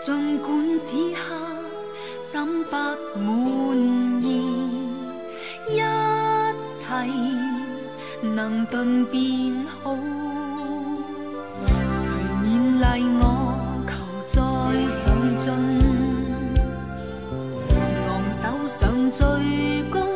尽管此刻怎不满意，一切能顿变好。谁勉励我求再上进，昂首上最高。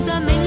Với.